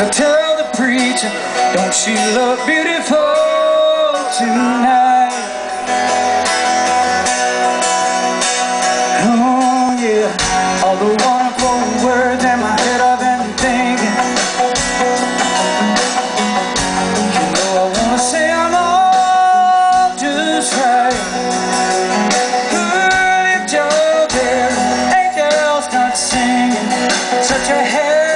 I tell the preacher, don't she look beautiful tonight? Oh yeah, all the wonderful words in my head I've been thinking. You know I wanna say I'm all just right. Ooh, if you're there, angels start singing, such a head.